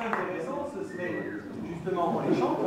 intéressant, ce serait justement dans les chambres.